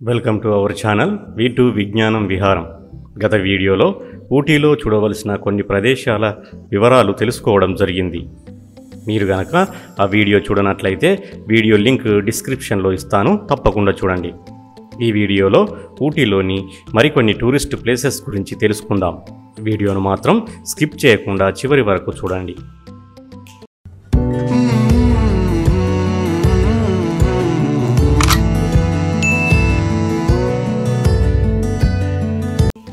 Welcome to our channel V two Vignanam Viharam గత వీడియోలో ఊటీలో చూడవలసిన కొన్ని ప్రదేశాల వివరాలు తెలుసుకోవడం జరిగింది. మీరు గనక ఆ వీడియో చూడనట్లయితే వీడియో లింక్ డిస్క్రిప్షన్లో ఇస్తాను తప్పకుండా చూడండి. ఈ వీడియోలో ఊటీలోని మరికొన్ని టూరిస్ట్ ప్లేసెస్ గురించి తెలుసుకుందాం. వీడియోను మాత్రం స్కిప్ చేయకుండా చివరి వరకు చూడండి.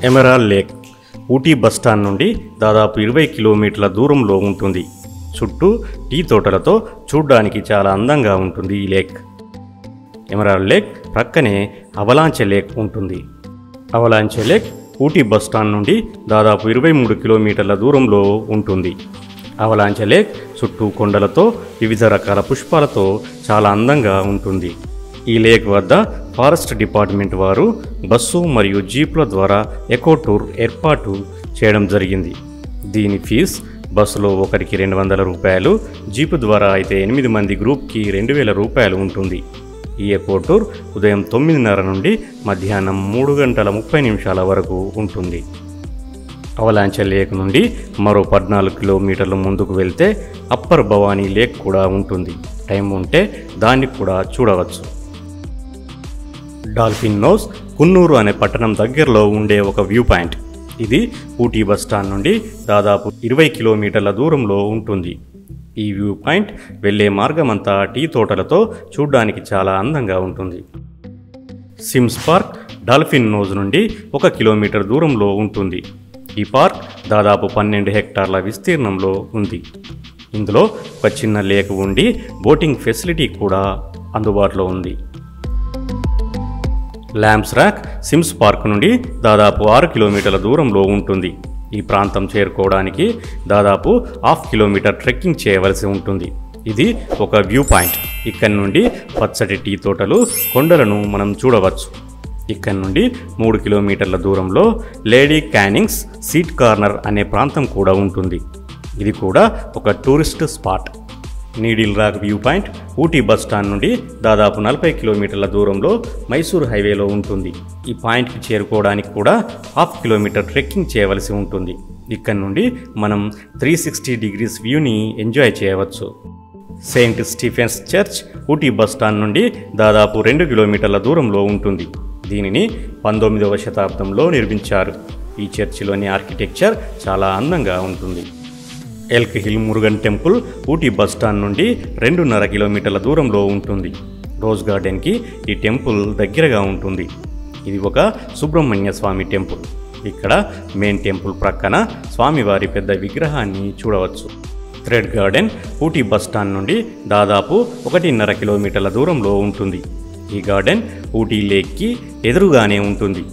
ఎమెరాల్ లేక్ ఊటీ బస్టాండ్ నుండి దాదాపు ఇరవై కిలోమీటర్ల దూరంలో ఉంటుంది. చుట్టూ టీ తోటలతో చూడ్డానికి చాలా అందంగా ఉంటుంది ఈ లేక్. ఎమరాల్ లేక్ ప్రక్కనే అవలాంచె లేక్ ఉంటుంది. అవలాంచె లేక్ ఊటీ బస్టాండ్ నుండి దాదాపు ఇరవై మూడు కిలోమీటర్ల దూరంలో ఉంటుంది. అవలాంచె లేక్ చుట్టూ కొండలతో వివిధ రకాల పుష్పాలతో చాలా అందంగా ఉంటుంది. ఈ లేక్ వద్ద ఫారెస్ట్ డిపార్ట్మెంట్ వారు బస్సు మరియు జీపుల ద్వారా ఎకో టూర్ ఏర్పాటు చేయడం జరిగింది. దీని ఫీజ్ బస్సులో ఒకరికి రెండు వందల రూపాయలు జీపు ద్వారా అయితే ఎనిమిది మంది గ్రూప్కి రెండు వేల రూపాయలు ఉంటుంది. ఈ ఎకో టూర్ ఉదయం తొమ్మిదిన్నర నుండి మధ్యాహ్నం మూడు గంటల ముప్పై నిమిషాల వరకు ఉంటుంది. అవలాంచ లేక్ నుండి మరో పద్నాలుగు కిలోమీటర్లు ముందుకు వెళ్తే అప్పర్ భవానీ లేక్ కూడా ఉంటుంది. టైం ఉంటే దాన్ని కూడా చూడవచ్చు. డాల్ఫిన్ నోస్ కున్నూరు అనే పట్టణం దగ్గరలో ఉండే ఒక వ్యూ పాయింట్. ఇది ఊటీ బస్టాండ్ నుండి దాదాపు ఇరవై కిలోమీటర్ల దూరంలో ఉంటుంది. ఈ వ్యూ పాయింట్ వెళ్ళే మార్గమంతా టీ తోటలతో చూడ్డానికి చాలా అందంగా ఉంటుంది. సిమ్స్ పార్క్ డాల్ఫిన్ నోజ్ నుండి ఒక కిలోమీటర్ దూరంలో ఉంటుంది. ఈ పార్క్ దాదాపు పన్నెండు హెక్టార్ల విస్తీర్ణంలో ఉంది. ఇందులో ఒక చిన్న లేక్ ఉండి బోటింగ్ ఫెసిలిటీ కూడా అందుబాటులో ఉంది. ల్యాంప్స్ ర్యాక్ సిమ్స్ పార్క్ నుండి దాదాపు ఆరు కిలోమీటర్ల దూరంలో ఉంటుంది. ఈ ప్రాంతం చేరుకోవడానికి దాదాపు హాఫ్ కిలోమీటర్ ట్రెక్కింగ్ చేయవలసి ఉంటుంది. ఇది ఒక వ్యూ పాయింట్. ఇక్కడి నుండి పచ్చటి టీ తోటలు కొండలను మనం చూడవచ్చు. ఇక్కడి నుండి మూడు కిలోమీటర్ల దూరంలో లేడీ క్యానింగ్స్ సీట్ కార్నర్ అనే ప్రాంతం కూడా ఉంటుంది. ఇది కూడా ఒక tourist spot. Needle rock view point Ooty bus stand నుండి దాదాపు నలభై కిలోమీటర్ల దూరంలో మైసూర్ హైవేలో ఉంటుంది. ఈ పాయింట్కి చేరుకోవడానికి కూడా హాఫ్ కిలోమీటర్ ట్రెక్కింగ్ చేయవలసి ఉంటుంది. ఇక్కడ నుండి మనం త్రీ సిక్స్టీ డిగ్రీస్ వ్యూని ఎంజాయ్ చేయవచ్చు. Saint Stephen's church Ooty bus stand నుండి దాదాపు రెండు కిలోమీటర్ల దూరంలో ఉంటుంది. దీనిని పంతొమ్మిదవ శతాబ్దంలో నిర్మించారు. ఈ చర్చిలోని ఆర్కిటెక్చర్ చాలా అందంగా ఉంటుంది. Elk Hill Murugan temple Ooty bus stand నుండి రెండున్నర కిలోమీటర్ల దూరంలో ఉంటుంది. రోజ్ గార్డెన్కి ఈ టెంపుల్ దగ్గరగా ఉంటుంది. ఇది ఒక సుబ్రహ్మణ్య స్వామి టెంపుల్. ఇక్కడ మెయిన్ టెంపుల్ ప్రక్కన స్వామివారి పెద్ద విగ్రహాన్ని చూడవచ్చు. Thread garden Ooty bus stand నుండి దాదాపు ఒకటిన్నర కిలోమీటర్ల దూరంలో ఉంటుంది. ఈ గార్డెన్ ఊటీ లేక్కి ఎదురుగానే ఉంటుంది.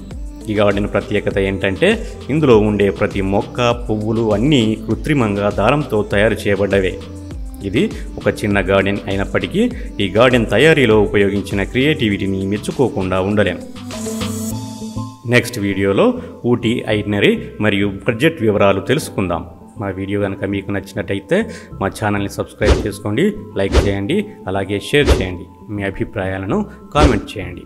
ఈ గార్డెన్ ప్రత్యేకత ఏంటంటే ఇందులో ఉండే ప్రతి మొక్క పువ్వులు అన్నీ కృత్రిమంగా దారంతో తయారు చేయబడ్డవే. ఇది ఒక చిన్న గార్డెన్ అయినప్పటికీ ఈ గార్డెన్ తయారీలో ఉపయోగించిన క్రియేటివిటీని మెచ్చుకోకుండా ఉండలేం. నెక్స్ట్ వీడియోలో ఊటీ ఐటినరీ మరియు బడ్జెట్ వివరాలు తెలుసుకుందాం. మా వీడియో కనుక మీకు నచ్చినట్టయితే మా ఛానల్ని సబ్స్క్రైబ్ చేసుకోండి లైక్ చేయండి అలాగే షేర్ చేయండి. మీ అభిప్రాయాలను కామెంట్ చేయండి.